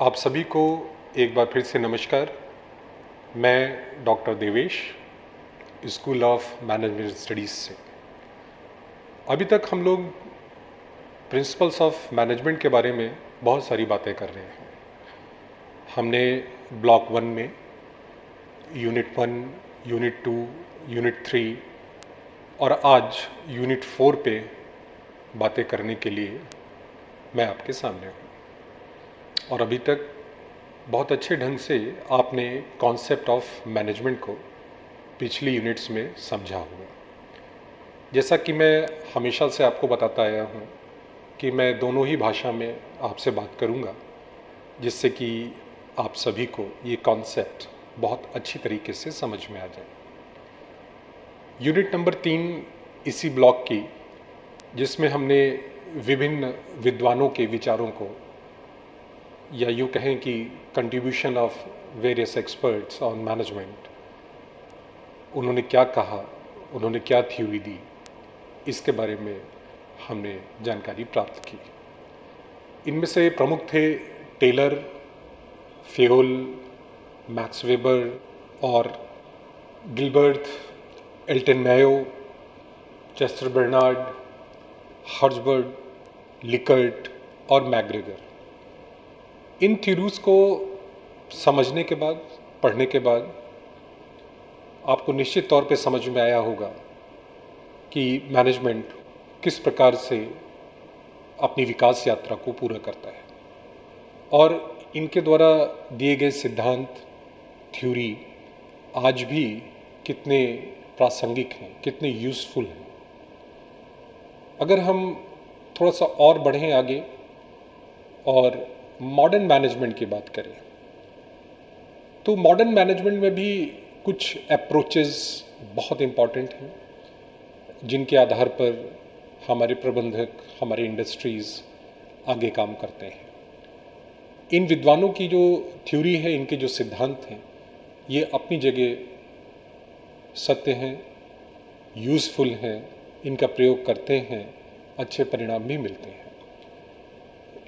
आप सभी को एक बार फिर से नमस्कार। मैं doctor Devesh, school of management studies से। अभी तक हम लोग प्रिंसिपल्स ऑफ़ मैनेजमेंट के बारे में बहुत सारी बातें कर रहे हैं। हमने ब्लॉक वन में, unit one, unit two, unit three और आज यूनिट फोर पे बातें करने के लिए मैं आपके सामने हूँ। और अभी तक बहुत अच्छे ढंग से आपने कॉन्सेप्ट ऑफ़ मैनेजमेंट को पिछली यूनिट्स में समझा हुआ जैसा कि मैं हमेशा से आपको बताता आया हूँ कि मैं दोनों ही भाषा में आपसे बात करूँगा, जिससे कि आप सभी को ये कॉन्सेप्ट बहुत अच्छी तरीके से समझ में आ जाए। यूनिट नंबर तीन इसी ब्लॉक की, जिसमें हमने विभिन्न विद्वानों के विचारों को या यूँ कहें कि contribution of various experts on management उन्होंने क्या कहा, उन्होंने क्या थ्योरी दी, इसके बारे में हमने जानकारी प्राप्त की। इनमें से प्रमुख थे टेलर, फ्योल, मैक्स वेबर और Gilbreth Elton Mayo, Chester Barnard Herzberg Likert और मैग्रेगर। इन थ्यूरीज को समझने के बाद, पढ़ने के बाद, आपको निश्चित तौर पे समझ में आया होगा कि मैनेजमेंट किस प्रकार से अपनी विकास यात्रा को पूरा करता है। और इनके द्वारा दिए गए सिद्धांत थ्योरी आज भी कितने प्रासंगिक हैं, कितने यूज़फुल हैं। अगर हम थोड़ा सा और बढ़ें आगे और मॉडर्न मैनेजमेंट की बात करें तो मॉडर्न मैनेजमेंट में भी कुछ अप्रोचेस बहुत इंपॉर्टेंट हैं, जिनके आधार पर हमारे प्रबंधक, हमारे इंडस्ट्रीज़ आगे काम करते हैं। इन विद्वानों की जो थ्योरी है, इनके जो सिद्धांत हैं, ये अपनी जगह सत्य हैं यूज़फुल हैं, इनका प्रयोग करते हैं, अच्छे परिणाम भी मिलते हैं।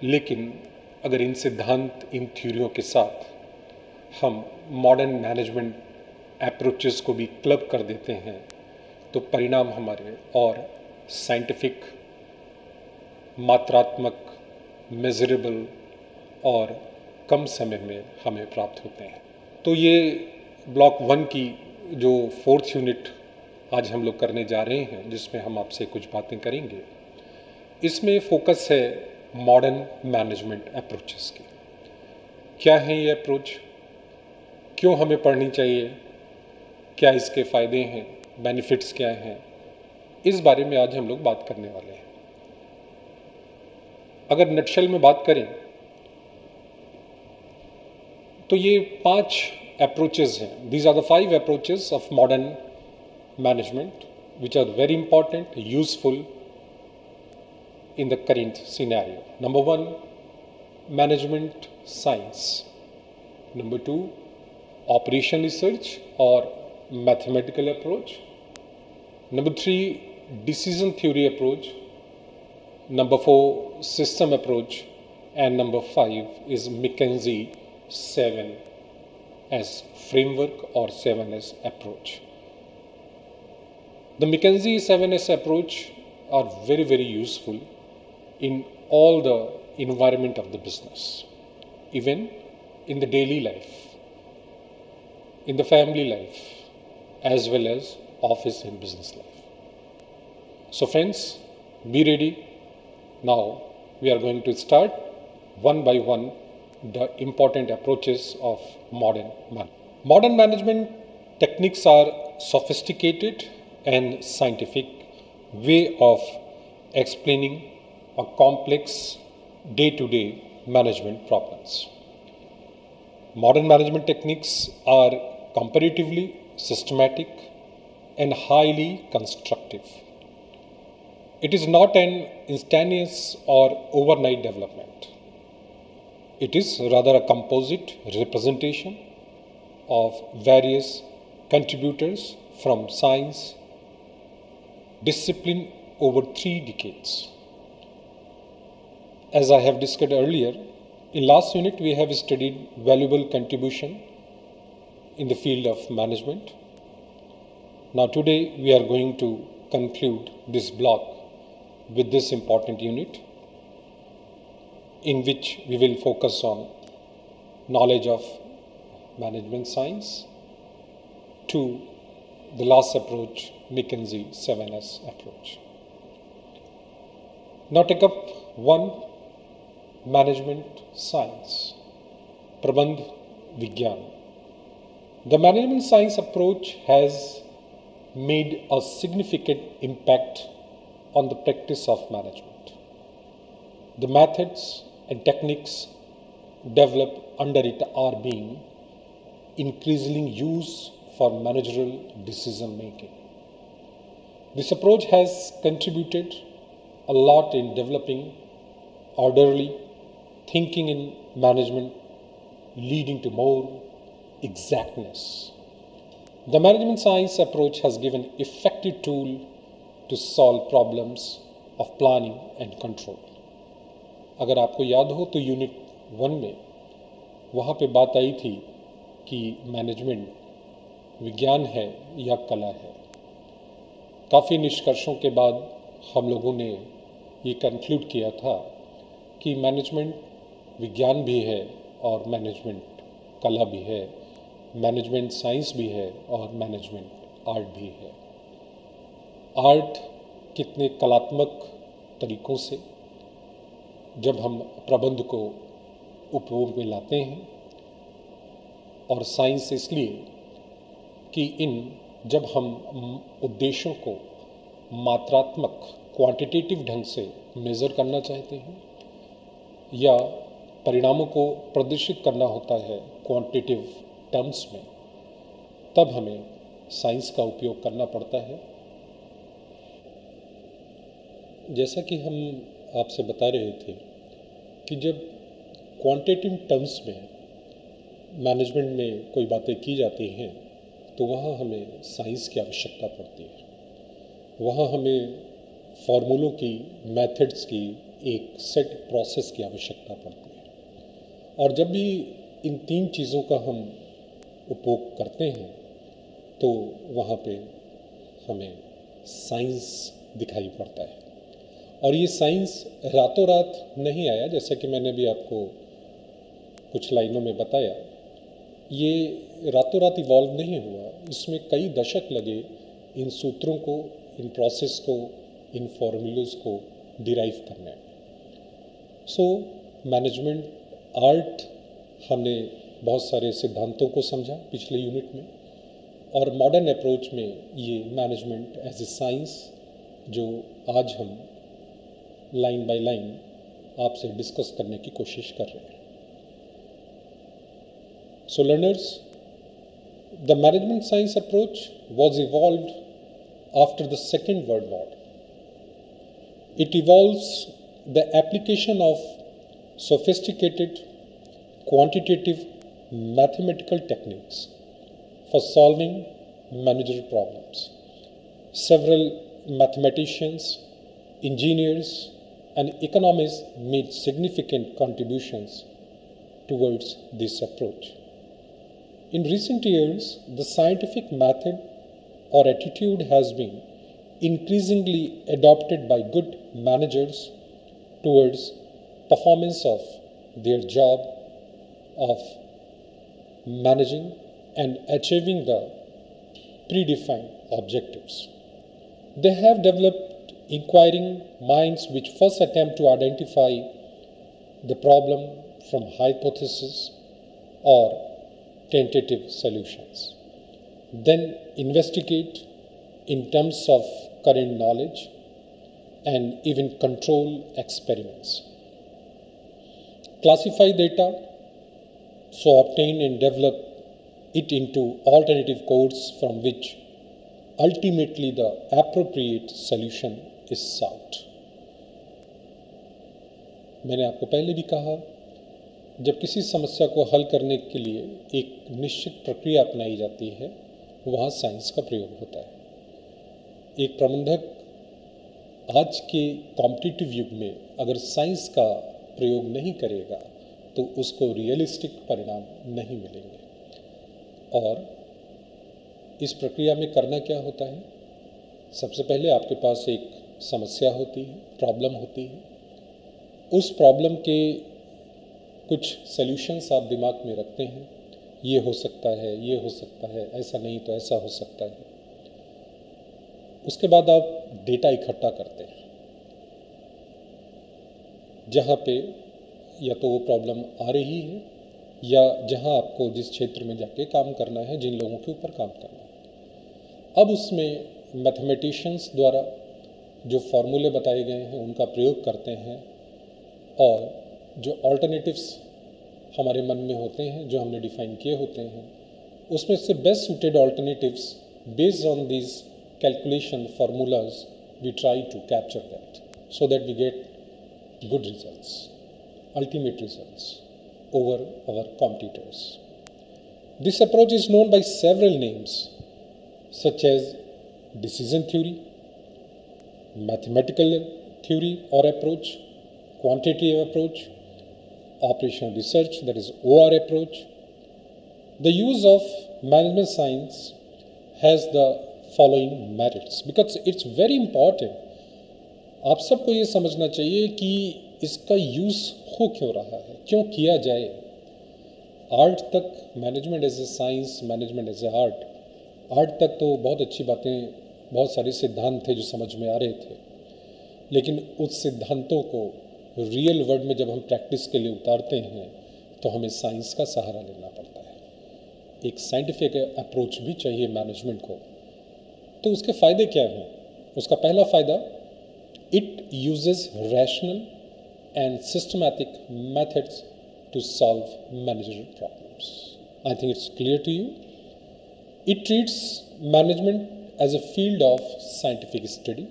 लेकिन अगर इन सिद्धांत, इन थ्योरियों के साथ हम मॉडर्न मैनेजमेंट अप्रोचेस को भी क्लब कर देते हैं तो परिणाम हमारे और साइंटिफिक मात्रात्मक मेजरेबल और कम समय में हमें प्राप्त होते हैं। तो ये ब्लॉक वन की जो फोर्थ यूनिट आज हम लोग करने जा रहे हैं, जिसमें हम आपसे कुछ बातें करेंगे, इसमें फोकस है मॉडर्न मैनेजमेंट अप्रोचेस की। क्या है ये अप्रोच क्यों हमें पढ़नी चाहिए? क्या इसके फ़ायदे हैं? बेनिफिट्स क्या हैं? इस बारे में आज हम लोग बात करने वाले हैं। अगर नटशल में बात करें तो ये पाँच अप्रोचेस हैं। These are the five approaches of modern management, which are very important, useful in the current scenario. Number one, management science. Number two, operation research or mathematical approach. Number three, decision theory approach. Number four, system approach. And number five is McKinsey 7 as framework or 7S approach. The McKinsey 7S approach are very, very useful in all the environment of the business, even in the daily life, in the family life, as well as office and business life. So, friends, be ready. Now, we are going to start one by one the important approaches of modern management. Modern management techniques are sophisticated and scientific way of explaining a complex day to day management problems. Modern management techniques are comparatively systematic and highly constructive. It is not an instantaneous or overnight development. It is rather a composite representation of various contributors from science, discipline over three decades. As I have discussed earlier, In last unit, we have studied valuable contribution in the field of management. Now today we are going to conclude this block with this important unit in which we will focus on knowledge of management science to the last approach, McKinsey 7S approach. Now take up one management science, Prabandh Vigyan. The management science approach has made a significant impact on the practice of management. The methods and techniques developed under it are being increasingly used for managerial decision making. This approach has contributed a lot in developing orderly thinking in management, leading to more exactness. The management science approach has given effective tool to solve problems of planning and control. अगर आपको याद हो तो unit one में वहाँ पे बात आई थी कि मैनेजमेंट विज्ञान है या कला है काफ़ी निष्कर्षों के बाद हम लोगों ने ये कंक्लूड किया था कि मैनेजमेंट विज्ञान भी है और मैनेजमेंट कला भी है मैनेजमेंट साइंस भी है और मैनेजमेंट आर्ट भी है। आर्ट कितने कलात्मक तरीकों से, जब हम प्रबंध को उपयोग में लाते हैं और साइंस इसलिए कि इन, जब हम उद्देश्यों को मात्रात्मक क्वांटिटेटिव ढंग से मेज़र करना चाहते हैं, या परिणामों को प्रदर्शित करना होता है क्वांटिटिव टर्म्स में। तब हमें साइंस का उपयोग करना पड़ता है। जैसा कि हम आपसे बता रहे थे कि जब क्वांटिटिव टर्म्स में मैनेजमेंट में कोई बातें की जाती हैं तो वहाँ हमें साइंस की आवश्यकता पड़ती है। वहाँ हमें फॉर्मूलों की मेथड्स की, एक सेट प्रोसेस की आवश्यकता पड़ती है। और जब भी इन तीन चीज़ों का हम उपयोग करते हैं तो वहाँ पे हमें साइंस दिखाई पड़ता है। और ये साइंस रातों रात नहीं आया, जैसा कि मैंने भी आपको कुछ लाइनों में बताया। ये रातों रात इवॉल्व नहीं हुआ। इसमें कई दशक लगे इन सूत्रों को, इन प्रोसेस को, इन फॉर्मूलोज को डिराइव करने में। सो मैनेजमेंट आर्ट हमने बहुत सारे सिद्धांतों को समझा पिछले यूनिट में, और मॉडर्न अप्रोच में ये मैनेजमेंट एज ए साइंस जो आज हम लाइन बाय लाइन आपसे डिस्कस करने की कोशिश कर रहे हैं। So learners the management science approach was evolve after the second world war it evolves the application of sophisticated quantitative mathematical techniques for solving managerial problems. Several mathematicians, engineers, and economists made significant contributions towards this approach. In recent years, the scientific method or attitude has been increasingly adopted by good managers towards performance of their job of managing and achieving the predefined objectives. They have developed inquiring minds which first attempt to identify the problem from hypothesis or tentative solutions. Then investigate in terms of current knowledge and even control experiments. Classify data, so obtain and develop it into alternative codes from which ultimately the appropriate solution is sought. मैंने आपको पहले भी कहा, जब किसी समस्या को हल करने के लिए एक निश्चित प्रक्रिया अपनाई जाती है, वहाँ साइंस का प्रयोग होता है एक प्रबंधक आज के कॉम्पिटिटिव युग में अगर साइंस का प्रयोग नहीं करेगा तो उसको रियलिस्टिक परिणाम नहीं मिलेंगे। और इस प्रक्रिया में करना क्या होता है? सबसे पहले आपके पास एक समस्या होती है प्रॉब्लम होती है। उस प्रॉब्लम के कुछ सल्यूशंस आप दिमाग में रखते हैं। ये हो सकता है, ये हो सकता है, ऐसा नहीं तो ऐसा हो सकता है। उसके बाद आप डेटा इकट्ठा करते हैं। जहाँ पे या तो वो प्रॉब्लम आ रही है, या जहाँ आपको जिस क्षेत्र में जाके काम करना है, जिन लोगों के ऊपर काम करना है। अब उसमें मैथमेटिशियंस द्वारा जो फॉर्मूले बताए गए हैं, उनका प्रयोग करते हैं, और जो ऑल्टरनेटिव्स हमारे मन में होते हैं, जो हमने डिफाइन किए होते हैं, उसमें से best suited alternatives based on this calculation formulas we try to capture that so that we get good results ultimate results over our competitors this approach is known by several names such as decision theory mathematical theory or approach quantitative approach operational research, that is OR approach. The use of management science has the following merits because it's very important. आप सबको ये समझना चाहिए कि इसका use हो क्यों रहा है? क्यों किया जाए? आर्ट तक management as a science management as a art art तक तो बहुत अच्छी बातें, बहुत सारे सिद्धांत थे जो समझ में आ रहे थे। लेकिन उस सिद्धांतों को रियल वर्ल्ड में जब हम प्रैक्टिस के लिए उतारते हैं तो हमें साइंस का सहारा लेना पड़ता है। एक साइंटिफिक अप्रोच भी चाहिए मैनेजमेंट को। तो उसके फ़ायदे क्या हैं? उसका पहला फ़ायदा it uses rational and systematic methods to solve managerial problems I think it's clear to you it treats management as a field of scientific study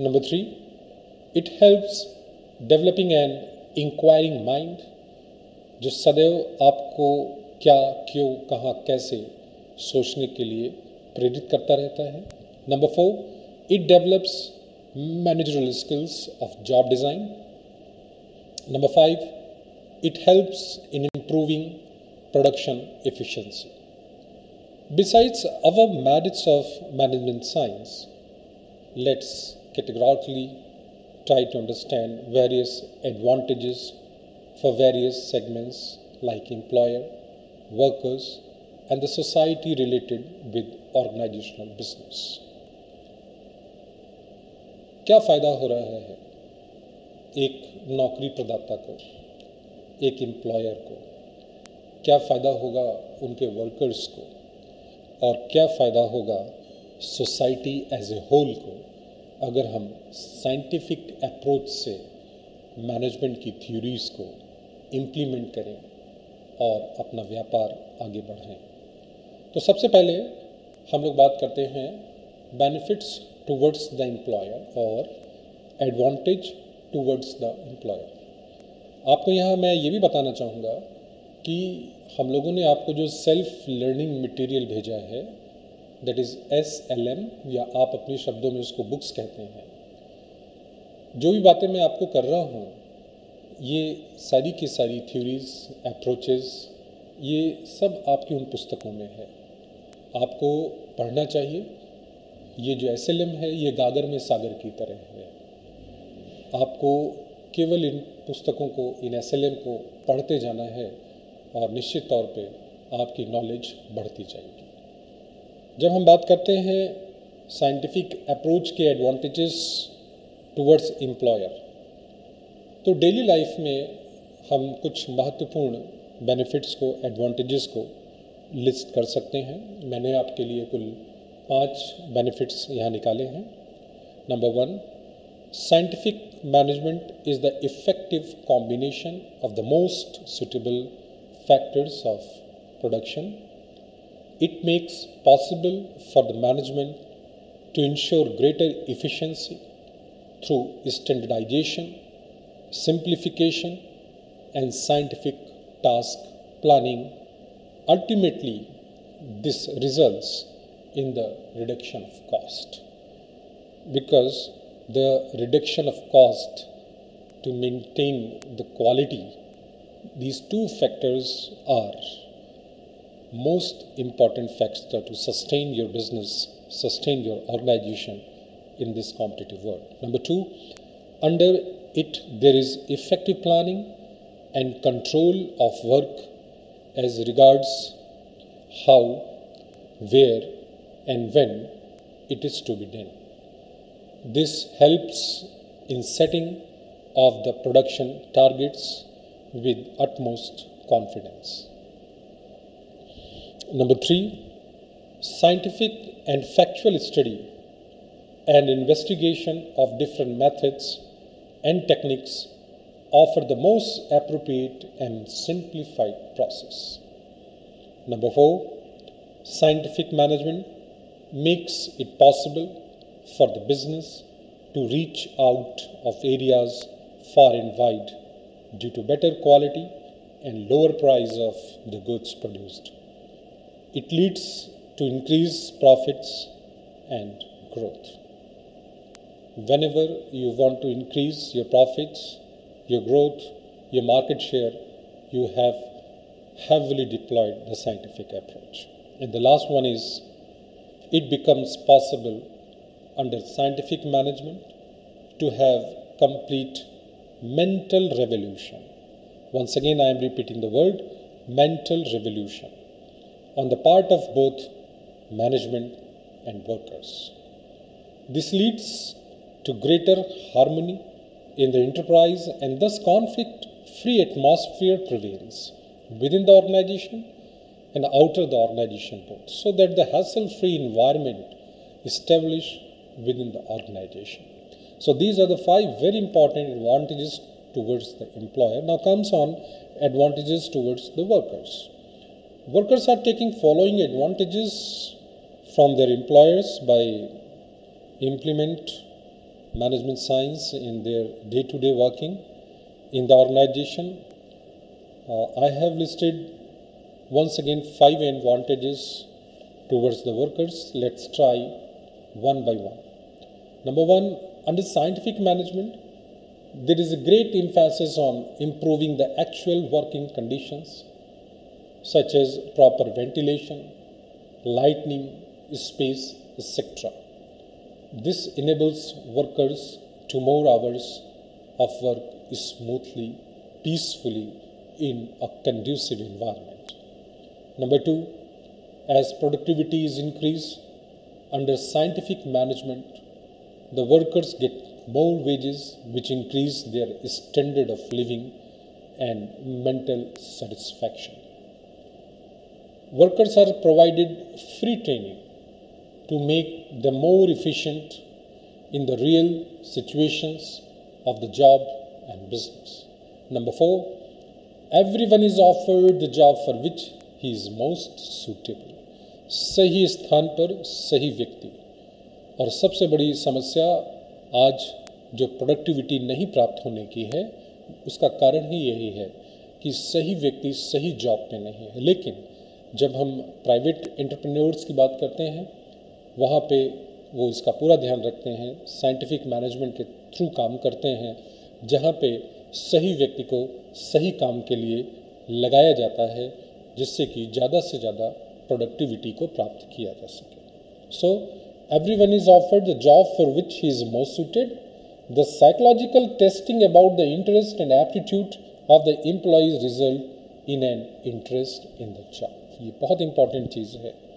number three it helps developing an inquiring mind जो सदैव आपको क्या, क्यों, कहाँ, कैसे सोचने के लिए प्रेरित करता रहता है। Number four it develops managerial skills of job design Number five it helps in improving production efficiency. Besides our merits of management science, let's categorically try to understand various advantages for various segments like employer, workers, and the society related with organizational business. क्या फ़ायदा हो रहा है एक नौकरी प्रदाता को, एक एम्प्लॉयर को, क्या फ़ायदा होगा उनके वर्कर्स को और क्या फ़ायदा होगा सोसाइटी एज ए होल को अगर हम साइंटिफिक अप्रोच से मैनेजमेंट की थ्योरीज को इम्प्लीमेंट करें और अपना व्यापार आगे बढ़ाएँ। तो सबसे पहले हम लोग बात करते हैं बेनिफिट्स टूवर्ड्स द एम्प्लॉयर और एडवांटेज टूवर्ड्स द एम्प्लॉयर आपको यहाँ मैं ये भी बताना चाहूँगा कि हम लोगों ने आपको जो सेल्फ लर्निंग मटेरियल भेजा है that is S L M या आप अपने शब्दों में उसको बुक्स कहते हैं। जो भी बातें मैं आपको कर रहा हूँ, ये सारी की सारी थ्योरीज अप्रोचेस ये सब आपकी उन पुस्तकों में है। आपको पढ़ना चाहिए। ये जो एस एल एम है, ये गागर में सागर की तरह है। आपको केवल इन पुस्तकों को, इन एस एल एम को पढ़ते जाना है और निश्चित तौर पे आपकी नॉलेज बढ़ती जाएगी। जब हम बात करते हैं साइंटिफिक अप्रोच के एडवांटेजेस टुवर्ड्स एम्प्लॉयर तो डेली लाइफ में हम कुछ महत्वपूर्ण बेनिफिट्स को एडवांटेजेस को लिस्ट कर सकते हैं। मैंने आपके लिए कुल पाँच बेनिफिट्स यहाँ निकाले हैं। Number one Scientific management is the effective combination of the most suitable factors of production. It makes possible for the management to ensure greater efficiency through standardization, simplification, and scientific task planning. Ultimately, this results in the reduction of cost because the reduction of cost to maintain the quality these two factors are most important factor to sustain your business, sustain your organization in this competitive world. Number two, under it there is effective planning and control of work as regards how, where, and when it is to be done. This helps in setting of the production targets with utmost confidence. Number three, scientific and factual study and investigation of different methods and techniques offer the most appropriate and simplified process. Number four, scientific management makes it possible for the business to reach out of areas far and wide due to better quality and lower price of the goods produced. It leads to increased profits and growth. Whenever you want to increase your profits, your growth, your market share, you have heavily deployed the scientific approach. And the last one is it becomes possible under scientific management to have complete mental revolution. Once again, I am repeating the word mental revolution on the part of both management and workers. This leads to greater harmony in the enterprise and thus conflict free atmosphere prevails within the organization and outer the organization both so that the hassle free environment established within the organization. So these are the five very important advantages towards the employer. Now comes on advantages towards the workers. Workers are taking following advantages from their employers by implement management science in their day-to-day working in the organization. Uh, I have listed once again five advantages towards the workers. Let's try one by one. Number one, under scientific management, there is a great emphasis on improving the actual working conditions, such as proper ventilation, lighting, space, etc. This enables workers to more hours of work smoothly, peacefully in a conducive environment. Number two, as productivity is increased under scientific management, the workers get more wages, which increase their standard of living and mental satisfaction. Workers are provided free training to make them more efficient in the real situations of the job and business. Number four, everyone is offered the job for which he is most suitable. सही स्थान पर सही व्यक्ति और सबसे बड़ी समस्या आज जो प्रोडक्टिविटी नहीं प्राप्त होने की है, उसका कारण ही यही है कि सही व्यक्ति सही जॉब पे नहीं है। लेकिन जब हम प्राइवेट एंटरप्रेन्योर्स की बात करते हैं, वहाँ पे वो इसका पूरा ध्यान रखते हैं साइंटिफिक मैनेजमेंट के थ्रू काम करते हैं, जहाँ पे सही व्यक्ति को सही काम के लिए लगाया जाता है, जिससे कि ज़्यादा से ज़्यादा प्रोडक्टिविटी को प्राप्त किया जा सके। So every one is offered the job for which he is most suited the psychological testing about the interest and aptitude of the employees result in an interest in the job ये बहुत important चीज़ है।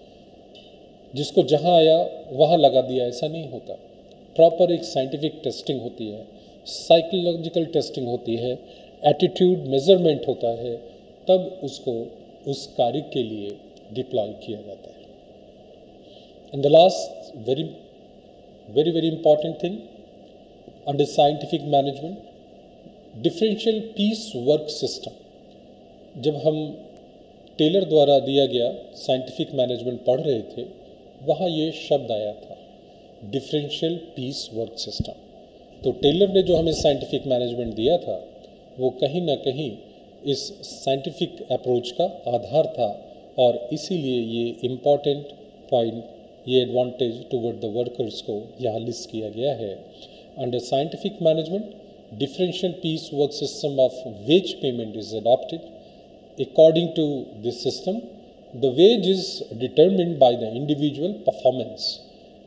जिसको जहाँ आया, वहाँ लगा दिया, ऐसा नहीं होता। प्रॉपर एक साइंटिफिक टेस्टिंग होती है। साइकोलॉजिकल टेस्टिंग होती है। एटीट्यूड मेज़रमेंट होता है। तब उसको, उस कार्य के लिए डिप्लॉय किया जाता है। And the last very very very important thing under scientific management differential piece work system जब हम टेलर द्वारा दिया गया साइंटिफिक मैनेजमेंट पढ़ रहे थे, वहाँ ये शब्द आया था डिफरेंशियल पीस वर्क सिस्टम तो टेलर ने जो हमें साइंटिफिक मैनेजमेंट दिया था, वो कहीं ना कहीं इस साइंटिफिक अप्रोच का आधार था और इसीलिए ये इंपॉर्टेंट पॉइंट ये एडवांटेज टूवर्ड द वर्कर्स को यहाँ लिस्ट किया गया है। Under scientific management differential piece work system of wage payment is adopted according to this system the wage is determined by the individual performance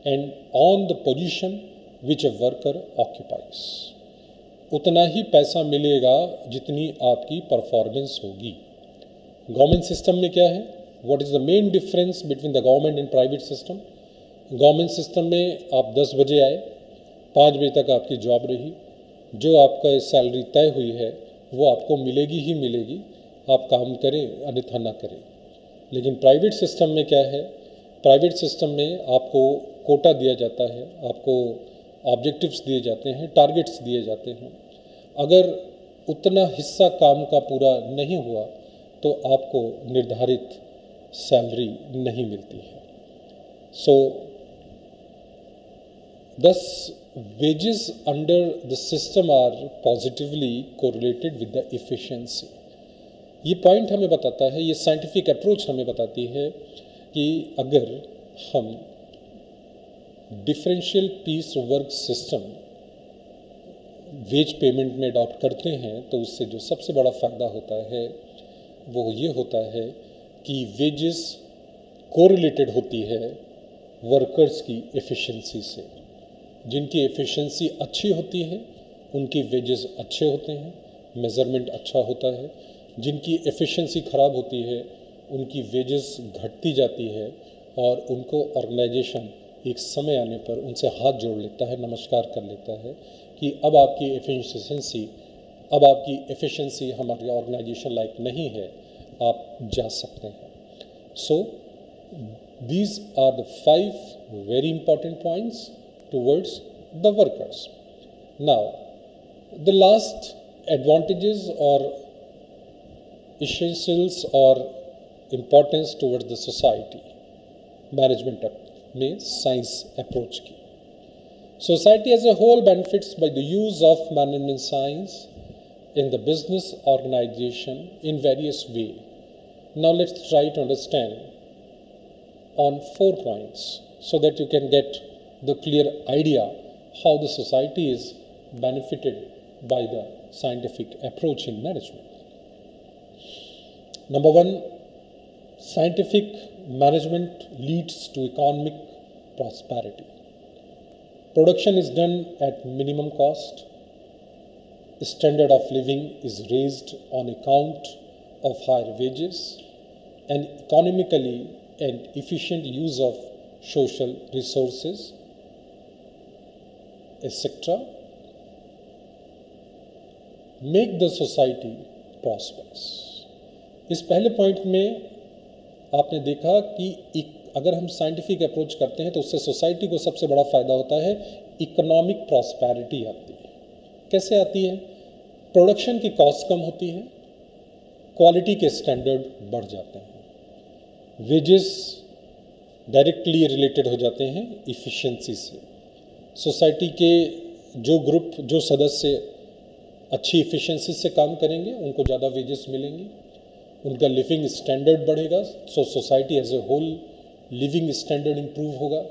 and on the position which a worker occupies उतना ही पैसा मिलेगा जितनी आपकी performance होगी। Government system में क्या है? What is the main difference between the government and private system government system में आप 10 बजे आए, पाँच बजे तक आपकी जॉब रही। जो आपका सैलरी तय हुई है, वो आपको मिलेगी ही मिलेगी। आप काम करें, अन्यथा ना करें। लेकिन प्राइवेट सिस्टम में क्या है? प्राइवेट सिस्टम में आपको कोटा दिया जाता है, आपको ऑब्जेक्टिव्स दिए जाते हैं टारगेट्स दिए जाते हैं। अगर उतना हिस्सा काम का पूरा नहीं हुआ तो आपको निर्धारित सैलरी नहीं मिलती है। सो दस wages under the system are positively correlated with the efficiency. ये पॉइंट हमें बताता है, ये साइंटिफिक अप्रोच हमें बताती है कि अगर हम differential piece work system wage payment में अडॉप्ट करते हैं तो उससे जो सबसे बड़ा फ़ायदा होता है, वो ये होता है कि वेजेस कोरिलेटेड होती है वर्कर्स की एफिशिएंसी से। जिनकी एफिशिएंसी अच्छी होती है, उनकी वेजेस अच्छे होते हैं मेज़रमेंट अच्छा होता है। जिनकी एफिशिएंसी ख़राब होती है, उनकी वेजेस घटती जाती है और उनको ऑर्गेनाइजेशन एक समय आने पर उनसे हाथ जोड़ लेता है, नमस्कार कर लेता है कि अब आपकी एफिशिएंसी अब आपकी एफिशिएंसी हमारी ऑर्गेनाइजेशन लाइक नहीं है। आप जा सकते हैं so these are the five very important points towards the workers. Now, the last advantages or essentials or importance towards the society management में साइंस अप्रोच की society as a whole benefits by the use of management science in the business organization in various way now let's try to understand on four points so that you can get the clear idea how the society is benefited by the scientific approach in management. Number one, scientific management leads to economic prosperity. Production is done at minimum cost. The Standard of living is raised on account of higher wages and economically and efficient use of social resources etc. Make the society prosperous इस पहले point में आपने देखा कि एक, अगर हम scientific approach करते हैं तो उससे सोसाइटी को सबसे बड़ा फ़ायदा होता है इकोनॉमिक प्रॉस्पैरिटी आती है। कैसे आती है? प्रोडक्शन की कॉस्ट कम होती है क्वालिटी के स्टैंडर्ड बढ़ जाते हैं। वेजेस डायरेक्टली रिलेटेड हो जाते हैं इफ़िशेंसी से। सोसाइटी के जो ग्रुप जो सदस्य अच्छी इफ़िशेंसी से काम करेंगे, उनको ज़्यादा वेजेस मिलेंगे। उनका लिविंग स्टैंडर्ड बढ़ेगा so society as a whole living standard improve होगा।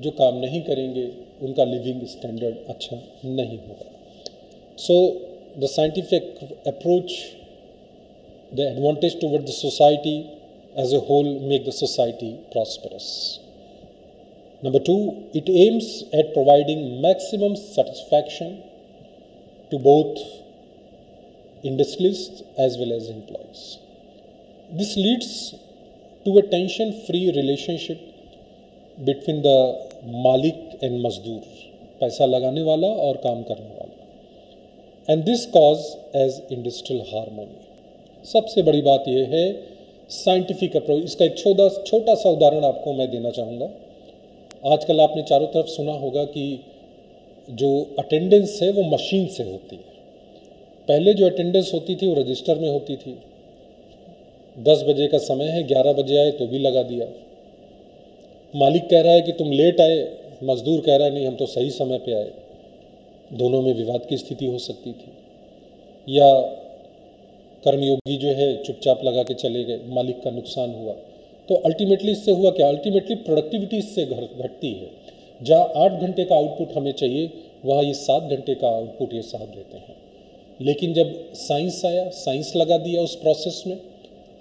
जो काम नहीं करेंगे, उनका लिविंग स्टैंडर्ड अच्छा नहीं होगा। So the scientific approach the advantage toward the society As a whole make the society prosperous Number two, it aims at providing maximum satisfaction to both industrialists as well as employees. This leads to a tension free relationship between the Malik and Mazdoor, पैसा लगाने वाला और काम करने वाला and this cause as industrial harmony सबसे बड़ी बात यह है साइंटिफिक अप्रोच। इसका एक छोटा छोटा सा उदाहरण आपको मैं देना चाहूँगा। आजकल आपने चारों तरफ़ सुना होगा कि जो अटेंडेंस है, वो मशीन से होती है। पहले जो अटेंडेंस होती थी, वो रजिस्टर में होती थी। दस बजे का समय है, ग्यारह बजे आए तो भी लगा दिया। मालिक कह रहा है कि तुम लेट आए। मजदूर कह रहा है, नहीं, हम तो सही समय पे आए। दोनों में विवाद की स्थिति हो सकती थी। या कर्मयोगी जो है चुपचाप लगा के चले गए, मालिक का नुकसान हुआ। तो अल्टीमेटली इससे हुआ क्या? अल्टीमेटली प्रोडक्टिविटी इससे घटती है। जहाँ आठ घंटे का आउटपुट हमें चाहिए, वहाँ ये सात घंटे का आउटपुट ये साहब देते हैं। लेकिन जब साइंस आया साइंस लगा दिया उस प्रोसेस में,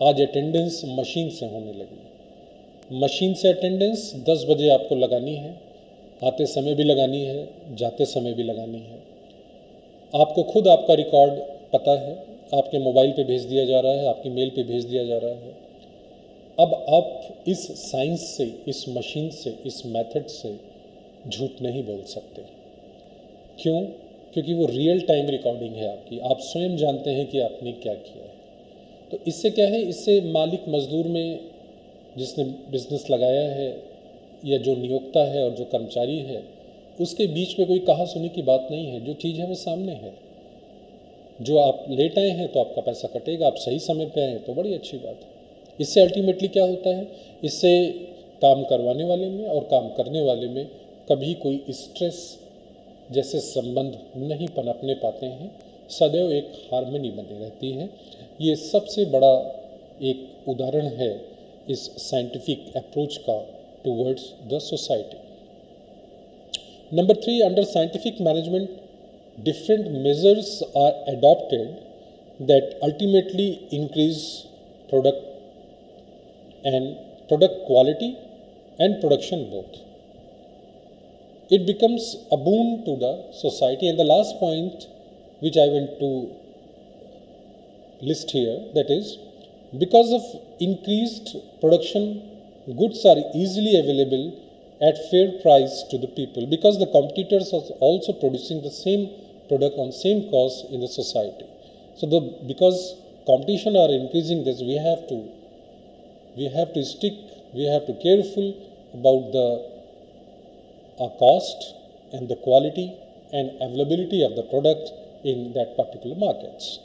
आज अटेंडेंस मशीन से होने लगी। मशीन से अटेंडेंस दस बजे आपको लगानी है, आते समय भी लगानी है, जाते समय भी लगानी है। आपको खुद आपका रिकॉर्ड पता है। आपके मोबाइल पे भेज दिया जा रहा है, आपकी मेल पे भेज दिया जा रहा है। अब आप इस साइंस से, इस मशीन से, इस मेथड से झूठ नहीं बोल सकते। क्यों? क्योंकि वो रियल टाइम रिकॉर्डिंग है आपकी। आप स्वयं जानते हैं कि आपने क्या किया है। तो इससे क्या है? इससे मालिक मजदूर में जिसने बिज़नेस लगाया है, या जो नियोक्ता है और जो कर्मचारी है, उसके बीच में कोई कहा सुनी की बात नहीं है। जो चीज़ है वो सामने है। जो आप लेट आए हैं तो आपका पैसा कटेगा, आप सही समय पे आए तो बड़ी अच्छी बात है। इससे अल्टीमेटली क्या होता है? इससे काम करवाने वाले में और काम करने वाले में कभी कोई स्ट्रेस जैसे संबंध नहीं पनपने पाते हैं। सदैव एक हारमोनी बनी रहती है। ये सबसे बड़ा एक उदाहरण है इस साइंटिफिक अप्रोच का towards the society number three under scientific management different measures are adopted that ultimately increase product and product quality and production both. It becomes a boon to the society. And the last point which I want to list here that is because of increased production goods are easily available at fair price to the people because the competitors are also producing the same product on same cost in the society. So the because competition are increasing this, we have to we have to stick, we have to careful about the uh, cost and the quality and availability of the product in that particular markets.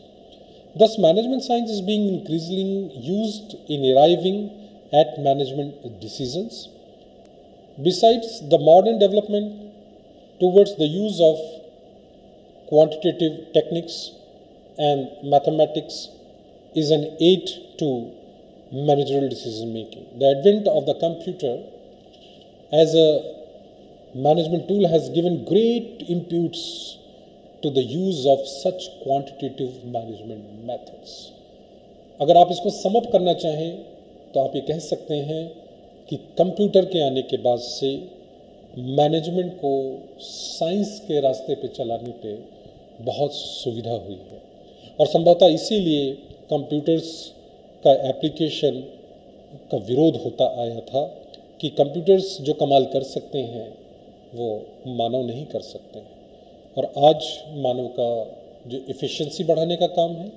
Thus, management science is being increasingly used in arriving at management decisions. Besides the modern development towards the use of quantitative techniques and mathematics is an aid to managerial decision making. The advent of the computer as a management tool has given great imputes to the use of such quantitative management methods. अगर आप इसको sum up करना चाहें तो आप ये कह सकते हैं कि कंप्यूटर के आने के बाद से मैनेजमेंट को साइंस के रास्ते पे चलाने पे बहुत सुविधा हुई है। और संभवतः इसीलिए कंप्यूटर्स का एप्लीकेशन का विरोध होता आया था कि कंप्यूटर्स जो कमाल कर सकते हैं, वो मानव नहीं कर सकते हैं। और आज मानव का जो इफ़िशेंसी बढ़ाने का काम है,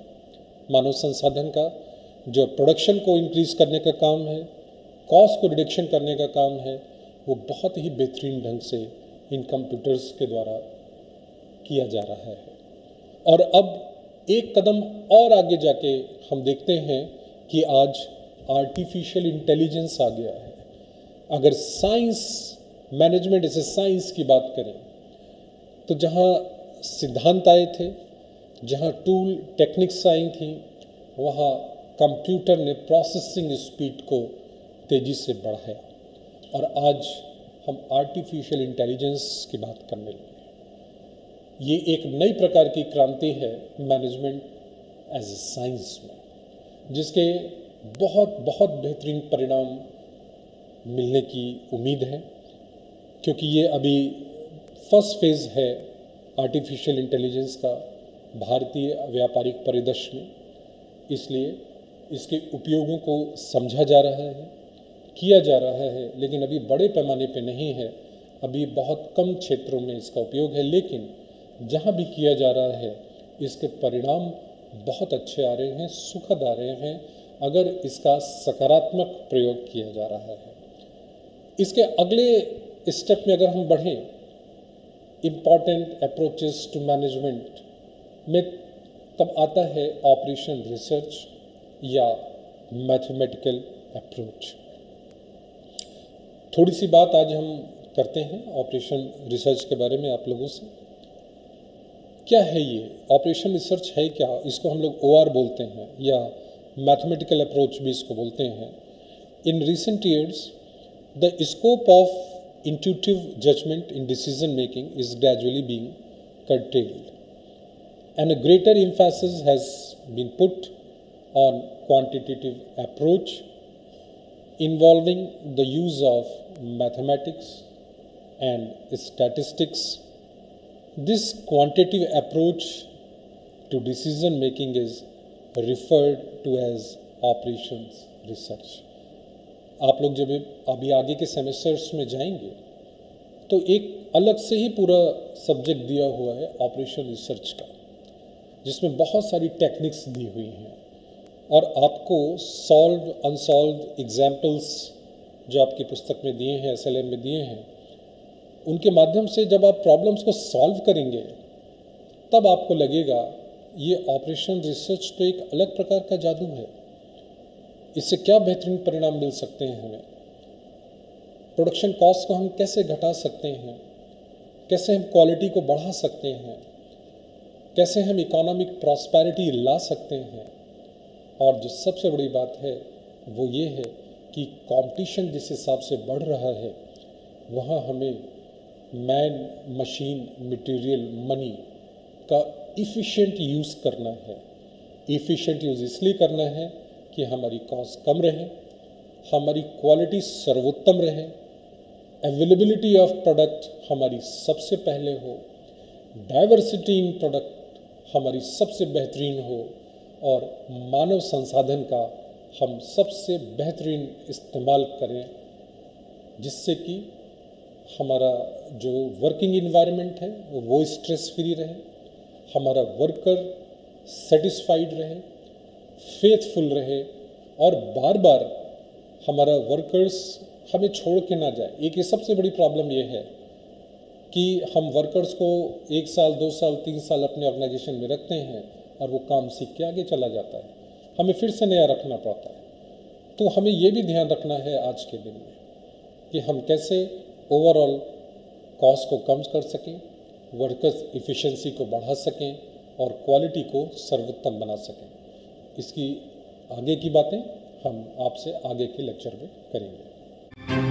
मानव संसाधन का जो प्रोडक्शन को इंक्रीज करने का काम है कॉस्ट को रिडक्शन करने का काम है, वो बहुत ही बेहतरीन ढंग से इन कंप्यूटर्स के द्वारा किया जा रहा है। और अब एक कदम और आगे जाके हम देखते हैं कि आज आर्टिफिशियल इंटेलिजेंस आ गया है। अगर साइंस मैनेजमेंट इसे साइंस की बात करें तो जहाँ सिद्धांत आए थे, जहाँ टूल टेक्निक्स आई थी, वहाँ कंप्यूटर ने प्रोसेसिंग स्पीड को तेज़ी से बढ़ाया। और आज हम आर्टिफिशियल इंटेलिजेंस की बात करने लगे। ये एक नई प्रकार की क्रांति है मैनेजमेंट एज ए साइंस में, जिसके बहुत बहुत बेहतरीन परिणाम मिलने की उम्मीद है, क्योंकि ये अभी फ़र्स्ट फ़ेज़ है आर्टिफिशियल इंटेलिजेंस का भारतीय व्यापारिक परिदृश्य में। इसलिए इसके उपयोगों को समझा जा रहा है, किया जा रहा है, लेकिन अभी बड़े पैमाने पे नहीं है। अभी बहुत कम क्षेत्रों में इसका उपयोग है, लेकिन जहाँ भी किया जा रहा है, इसके परिणाम बहुत अच्छे आ रहे हैं, सुखद आ रहे हैं, अगर इसका सकारात्मक प्रयोग किया जा रहा है। इसके अगले स्टेप में अगर हम बढ़ें इंपॉर्टेंट अप्रोचेस टू मैनेजमेंट में तब आता है ऑपरेशन रिसर्च या मैथमेटिकल अप्रोच थोड़ी सी बात आज हम करते हैं ऑपरेशन रिसर्च के बारे में आप लोगों से। क्या है ये? ऑपरेशन रिसर्च है क्या? इसको हम लोग ओआर बोलते हैं, या मैथमेटिकल अप्रोच भी इसको बोलते हैं। In recent years the scope of intuitive judgement in decision making is gradually being curtailed and a greater emphasis has been put on quantitative approach involving the use of mathematics and statistics This quantitative approach to decision making is referred to as operations research. आप लोग जब अभी आगे के semesters में जाएँगे तो एक अलग से ही पूरा सब्जेक्ट दिया हुआ है ऑपरेशन रिसर्च का, जिसमें बहुत सारी टेक्निक्स दी हुई हैं और आपको सॉल्व अनसॉल्व एग्जाम्पल्स जो आपकी पुस्तक में दिए हैं एस में दिए हैं उनके माध्यम से जब आप प्रॉब्लम्स को सॉल्व करेंगे, तब आपको लगेगा, ये ऑपरेशन रिसर्च तो एक अलग प्रकार का जादू है। इससे क्या बेहतरीन परिणाम मिल सकते हैं हमें? प्रोडक्शन कॉस्ट को हम कैसे घटा सकते हैं? कैसे हम क्वालिटी को बढ़ा सकते हैं? कैसे हम इकोनॉमिक प्रॉस्पेरिटी ला सकते हैं? और जो सबसे बड़ी बात है, वो ये है कि कंपटीशन जिस हिसाब से बढ़ रहा है, वहाँ हमें मैन मशीन मटेरियल मनी का इफ़िशेंट यूज़ करना है। इफ़िशेंट यूज़ इसलिए करना है कि हमारी कॉस्ट कम रहे, हमारी क्वालिटी सर्वोत्तम रहे अवेलेबिलिटी ऑफ़ प्रोडक्ट हमारी सबसे पहले हो डाइवर्सिटी इन प्रोडक्ट हमारी सबसे बेहतरीन हो, और मानव संसाधन का हम सबसे बेहतरीन इस्तेमाल करें, जिससे कि हमारा जो वर्किंग इन्वायरमेंट है, वो स्ट्रेस फ्री रहे, हमारा वर्कर सेटिस्फाइड रहे फेथफुल रहे और बार बार हमारा वर्कर्स हमें छोड़ के ना जाए। एक ये सबसे बड़ी प्रॉब्लम ये है कि हम वर्कर्स को एक साल, दो साल, तीन साल अपने ऑर्गेनाइजेशन में रखते हैं और वो काम सीख के आगे चला जाता है। हमें फिर से नया रखना पड़ता है। तो हमें ये भी ध्यान रखना है आज के दिन में कि हम कैसे ओवरऑल कॉस्ट को कम कर सकें वर्कर्स इफ़िशेंसी को बढ़ा सकें और क्वालिटी को सर्वोत्तम बना सकें। इसकी आगे की बातें हम आपसे आगे के लेक्चर में करेंगे।